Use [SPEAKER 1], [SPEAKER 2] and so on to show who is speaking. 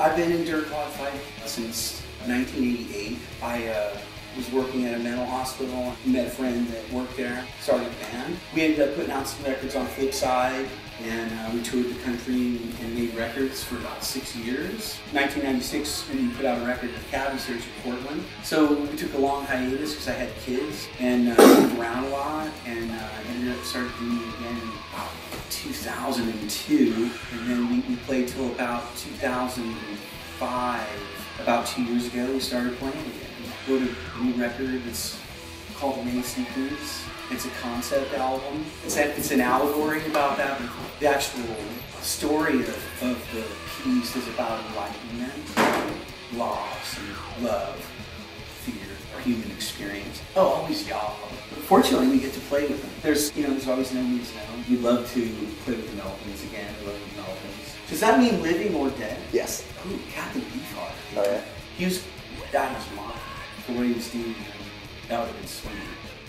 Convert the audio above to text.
[SPEAKER 1] I've been in Dirtclodfight since 1988. I uh, was working at a mental hospital. Met a friend that worked there. Started a band. We ended up putting out some records on Flipside, and uh, we toured the country records for about six years. 1996, when we put out a record with Cavity Search in Portland. So we took a long hiatus because I had kids and uh, moved around a lot, and uh, ended up started doing it again in 2002, and then we, we played till about 2005. About two years ago, we started playing again. We wrote a new record. It's called Many Seekers. It's a concept album. It's, a, it's an allegory about that, the actual story of, of the piece is about enlightenment, loss, and love, fear, or human experience. Oh, always y'all. Fortunately, we get to play with them. There's, you know, there's always NoMeansNo. We'd love to play with the Melvins again. We love the Melvins. Does that mean living or dead?
[SPEAKER 2] Yes.
[SPEAKER 1] Ooh, Captain Beefheart.
[SPEAKER 2] Oh yeah.
[SPEAKER 1] He was, that was mine. The way he was doing it, have been sweet.